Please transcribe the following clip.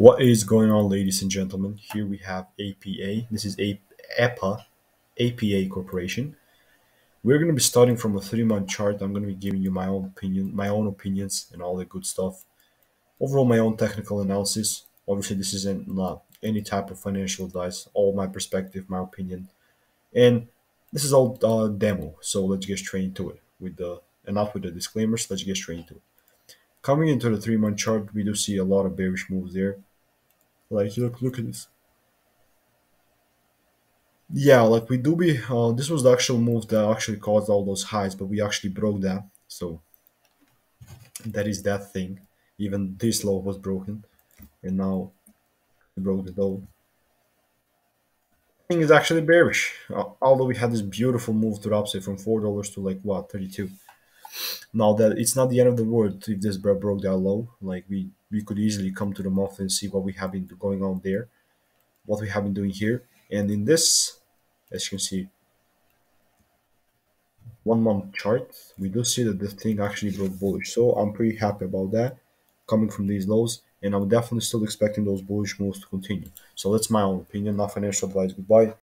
What is going on, ladies and gentlemen? Here we have APA. This is A- APA, APA Corporation. We're going to be starting from a three-month chart. I'm going to be giving you my own opinion, my own opinions, and all the good stuff. Overall, my own technical analysis. Obviously, this isn't not any type of financial advice. All my perspective, my opinion, and this is all uh, demo. So let's get straight into it with the not with the disclaimers. Let's get straight into it. Coming into the three-month chart, we do see a lot of bearish moves there. Like look, look at this. Yeah, like we do be. Uh, this was the actual move that actually caused all those highs, but we actually broke that. So that is that thing. Even this low was broken, and now we broke the low. Thing is actually bearish. Uh, although we had this beautiful move to upside from four dollars to like what thirty two. Now that it's not the end of the world if this bro- broke that low. Like we we could easily come to the month and see what we have been going on there, what we have been doing here, and in this, as you can see, one month chart, we do see that this thing actually broke bullish. So I'm pretty happy about that coming from these lows, and I'm definitely still expecting those bullish moves to continue. So that's my own opinion, not financial advice. Goodbye.